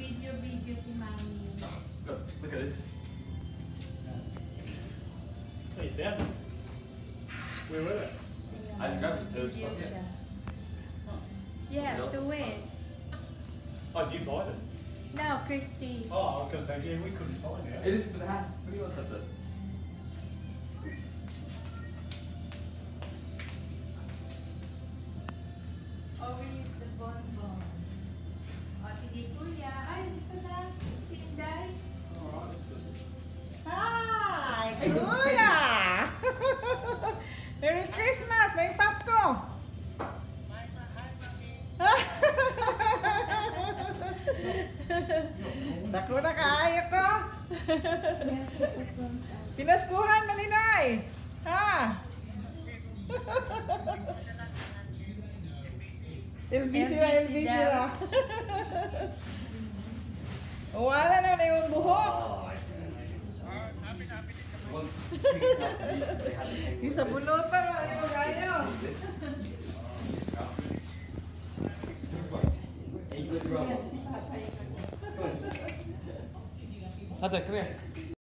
Nag-video-video si Mami. Look, look at this. You found it? Where were they? I didn't grab it. It was Video like- siya. Huh. You have to wait. Oh, did you buy them? No, Christy. Oh, I was going to say, yeah, we couldn't find it. It is for the hats. What do you want with it? Oh, Overuse the Mas, vem pastor. Dako na kaayo ko. Pinaskuhan na ninay. Ha? LBC na, LBC na. Wala na na yung buhok. Isa bunutan na yung Ate, come here.